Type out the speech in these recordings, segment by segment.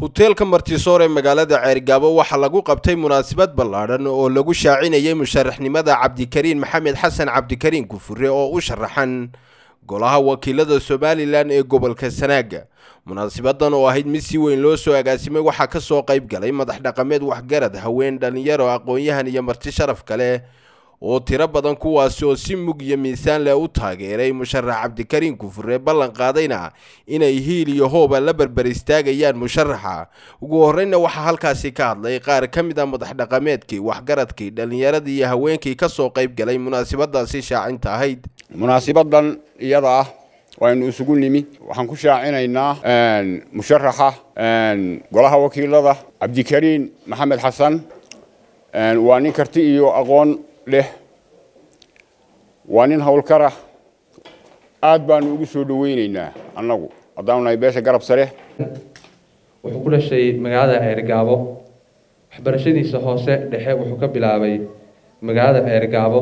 huteelka martisoor ee magaalada ceergaabo waxaa lagu qabtay munaasabad ballaadhan oo lagu shaacinayay musharaxnimada cabdikariin maxamed xasan cabdikariin gufure oo u sharaxan golaha wakiilada somalilan ee gobolka sanaaga. Munaasabadan oo ahayd mid si weyn loo soo agaasimay waxaa ka soo qayb galay madax dhaqameed waxgarad haween dhallinyaro aqoon-yahan iyo marti sharaf kale oo tiro badan kuwaasi oo si mug iyo miisaan leh u taageeray musharax cabdikariin gufure ballan qaadayna inay hiil iyo hooba la berber istaagayaan musharaxa. Ugu horreynna waxaa halkaasi ka hadlay qaar ka mid a madax dhaqameedkii waxgaradkii dhallinyaradii iyo haweenkii ka soo qayb galay munaasabadaasi shaacinta ahayd. Munaasabadan iyada ah waynu isugu nimi. Waxaan ku shaacinaynaa musharaxa golaha wakiilada cabdikariin maxamed xasan. Waa nin karti iyo aqoon leh. Waa nin howlkara aad baanu ugu soo dhaweynaynaa annagu. Haddaanu nahay beesha garab sare. Wuxuu ku dhashay magaalada ceergaabo waxbarashadiisa hoose dhexe wuxuu ka bilaabay magaalada ceergaabo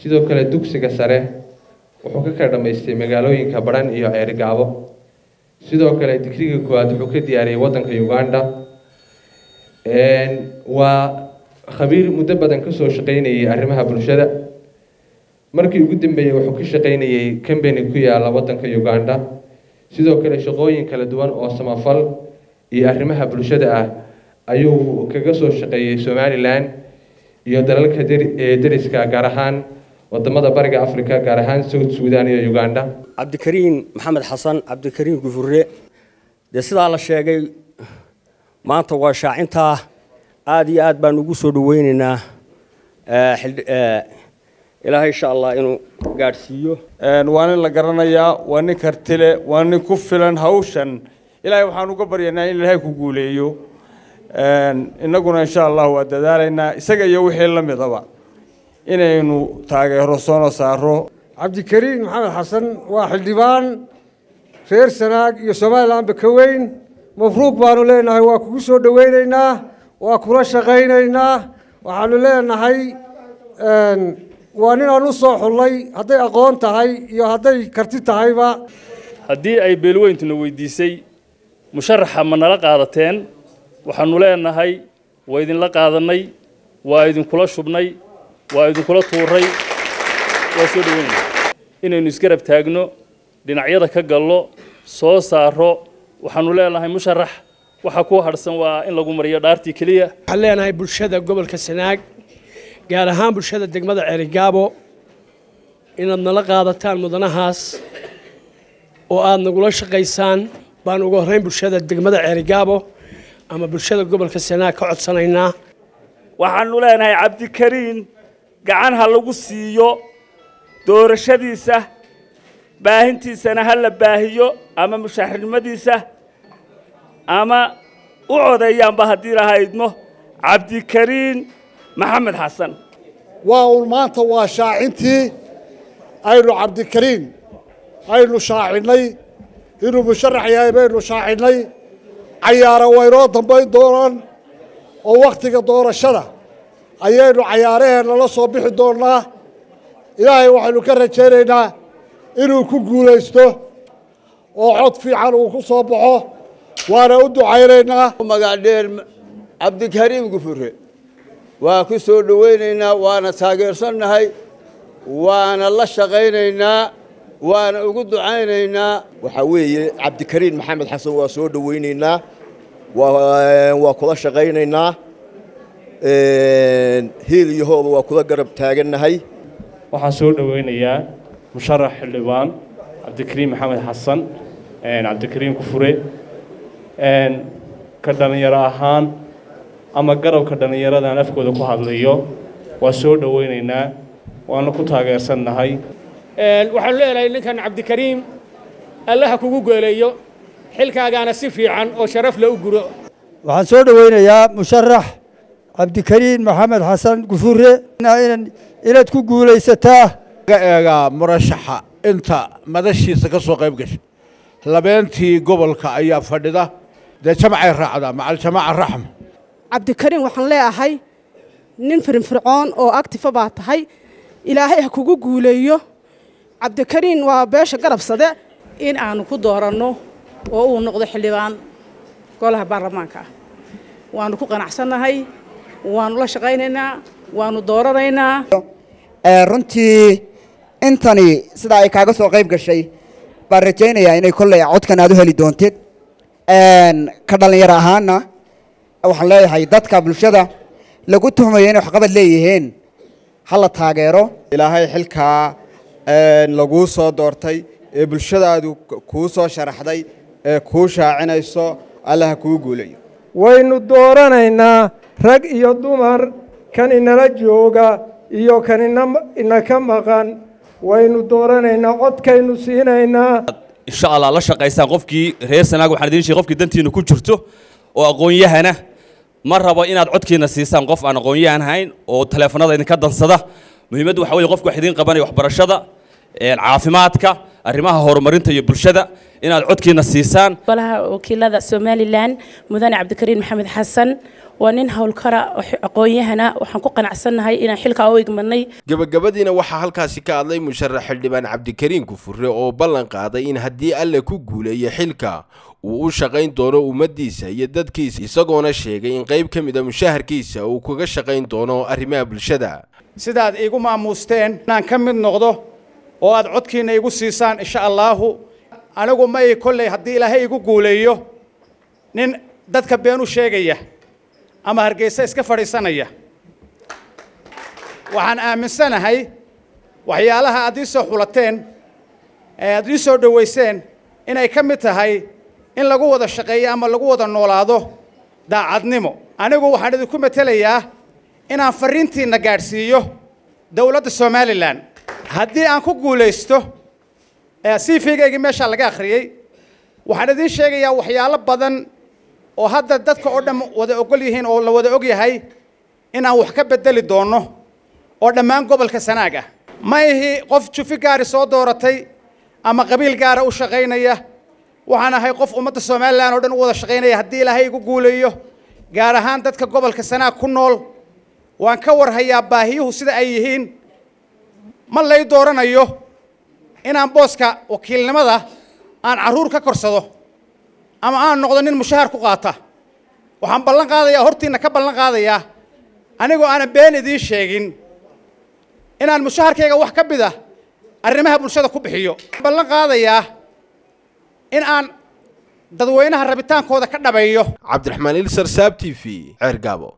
sidoo kale dugsiga sare wuxuu ka kala dhammaystay magaalooyinka badhan iyo ceergaabo sidoo kale digriga koowaad wuxuu ka diyaariyey waddanka uganda. Waa khabiir muddo badan ka soo shaqaynayay arrimaha bulshada. Markii ugu dambeeyey wuxuu ka shaqaynayey combany ku yaalla waddanka uganda. Sidoo kale shaqooyin kala duwan oo samafal iyo arrimaha bulshada ah ayuu kaga soo shaqeeyey somalilan iyo dalalka deriska gaar ahaan waddamada bariga africa gaar ahaan south sudan iyo uganda. Cabdikariin maxamed xasan cabdikariin gufure dee sidaa la sheegay maanta waa shaacintaa aada iyo aad baan ugu soo dhaweyneynaa ilaahay insha allah inuu gaadhsiiyo. Waa nin la garanayaa waa nin kartile waa nin ku filan hawshan. Ilaahay waxaan uga baryanaa in ilaahay ku guuleeyo. Innaguna insha allah waa dadaalaynaa isaga iyo wixii la midaba inaynu taageero soona saaro cabdikariin maxamed xasan waa xildhibaan reer sanaag iyo somalilanba ka weyn. Mafruuq baanu leenahay waa kugu soo dhaweyneynaa waa kula shaqaynaynaa. Waxaanu leenahay waa ninaan u soo xullay hadday aqoon tahay iyo hadday karti tahayba. Haddii ay beelweyntuna weydiisay musharaxa ma nala qaadateen. Waxaanu leenahay waa idinla qaadannay waa idinkula shubnay waa idinkula tuuray waa soo dhaweynaya inaynu isgarab taagno dhinacyada ka gallo soo saaro waxaanu leenahay musharax waxa ku hadhsan waa in lagu mariyo dhaartii keliya. Waxaan leenahay bulshada gobolka sanaag gaar ahaan bulshada degmada ceerigaabo inaad nala qaadataan mudanahaas oo aada nagula shaqaysaan baan uga horrayn bulshada degmada ceerigaabo ama bulshada gobolka sanaag ka codsanaynaa. Waxaanu leenahay cabdikariin gacan ha lagu siiyo doorashadiisa baahintiisana ha la baahiyo ama mushaxirnimadiisa ama u codeeyaanba haddii lahaydmo cabdikariin maxamed xasan waa uun maanta waa shaacintii. Aynu cabdikariin. Aynu shaacinnay. Inuu musharax yahay baynu shaacinnay. Cayaara waynoo dambayn doonaan oo wakhtiga doorashada ayaynu cayaaraheenna la soo bixi doonnaa ilaahay waxaynu ka rajaynaynaa inuu ku guulaysto oo cod fiican uu ku soo baxo waana u ducaynaynaa. Magacdheer cabdikariim gufure. Waa ku soo dhowaynaynaa waana taageersannahay waana la shaqaynaynaa waana ugu ducaynaynaa. Waxaa weeye cabdikariin maxamed xasan waa soo dhowaynaynaa waa kula shaqaynaynaa. Hiil iyo hooba waa kula garab taagannahay. Waxaan soo dhowaynayaa musharax xildhibaan cabdikariin maxamed xasan cabdikariin kufure ka dhallinyaro ahaan ama garabka dhallinyaradan afkooda ku hadlayo waa soo dhowaynaynaa waana ku taageersannahay. Waxaanu leenahay ninkan cabdikariim allaha kugu geeleeyo xilkaagaana si fiican oo sharaf la u guro. Waxaan soo dhowaynayaa musharax cabdikariin maxamed xasan gufure. Inaad ku guulaysataa. Ga eegaa murashaxa inta madashiisa ka soo qayb gashay labeentii gobolka ayaa fadhida dee jamacay raacdaa macal jamaaca raxma cabdikariin waxaan leeahay nin firnfircoon oo actifa baa tahay. Ilaahay ha kugu guuleeyo. Cabdikariin waa beesha garabsade. In aanu ku dooranno oo uu noqdo xildhibaan golaha baarlamaanka. Ah waanu ku qanacsannahay waanu la shaqaynaynaa waanu dooranaynaa. Runtii intani sidaa ay kaaga soo qayb gashay baan rajaynayaa inay kolley codkan aad u heli doontid ka dhallinyaro ahaana waxaan leeyahay dadka bulshada lagu tuhmayo inay waxqabad leeyihiin. Ha la taageero. Ilaahay xilkaa laguu soo doortay ee bulshadaadu kuu soo sharaxday ee kuu shaacinayso allaha kuu guulayo. Waynu dooranaynaa rag iyo dumar kan inala jooga iyo kan inaka maqan. Waynu dooranaynaa codkaynu siinaynaa insha allah la shaqaysaan qofkii reer sanaag waxaan idiin sheegay qofkii dantiina ku jirto oo aqoon-yahana ma rabo inaad codkiina siisaan qof aan aqoon-yahan oo taleefanada idinka dansada. Muhiimaddu waxa weye qofku wax idiin qabanaya waxbarashada caafimaadka arrimaha horumarinta iyo bulshada inaad codkiina siisaan. Golaha wakiilada somalilan mudane cabdikariin maxamed xasan waa nin howlkara aqoon-yahana waxaan ku qanacsannahay inaan xilkaa u igmanay gebagabadiina waxaa halkaasi ka hadlay musharax xildhibaan cabdikariin kufure oo ballan qaaday in haddii alle ku guuleeyo xilka uu u shaqayn doono ummaddiisa iyo dadkiisa isagoona sheegay in qayb ka mid a mushaharkiisa uu kaga shaqayn doono arrimaha bulshada. Sidaad iigu maamuusteen inaan ka mid noqdo oo aad codkiina igu siisaan insha allaahu anigu ma i kolley haddii ilaahay igu guuleeyo. Nin dadka been u sheegaya ama hargeysa iska fadhiisanaya. Waxaan aaminsanahay waxyaalaha aad ii soo xulateen ee aad ii soo dhowayseen inay ka mid tahay in lagu wada shaqeeyo ama lagu wada noolaado daacadnimo. Anigu waxaan idinku matelayaa inaan farriintiinna gaadhsiiyo dowladda somalilan. Haddii aan ku guulaysto cv-gaygii meeshaa laga akhriyey waxaan idiin sheegayaa waxyaalo badan oo hadda dadka oo dhan wada ogol yihiin oo la wada og yahay inaan wax ka bedeli doonno oo dhammaan gobolka sanaag ah ma ihi qof jufi gaari soo dooratay ama qabiil gaara u shaqaynaya? Waxaan ahay qof ummadda somalilan oo dhan u wada shaqaynaya haddii ilaahay igu guuleeyo gaar ahaan dadka gobolka sanaag ku nool. Waan ka warhayaa baahiyuhu sida ay yihiin. Ma lay dooranayo inaan booska wakiilnimada aan carruur ka korsado ama aan noqdo nin mushahar ku qaata. Waxaan ballan qaadayaa hortiinna ka ballan qaadayaa. Anigoo aanan been idiin sheegin. Inaan mushaharkayga wax ka mid ah arrimaha bulshada ku bixiyo. Ballan qaadayaa in aan dadweynaha rabitaankooda ka dhabeeyo. Cabdiraxmaan ilsar saab t v ceergaabo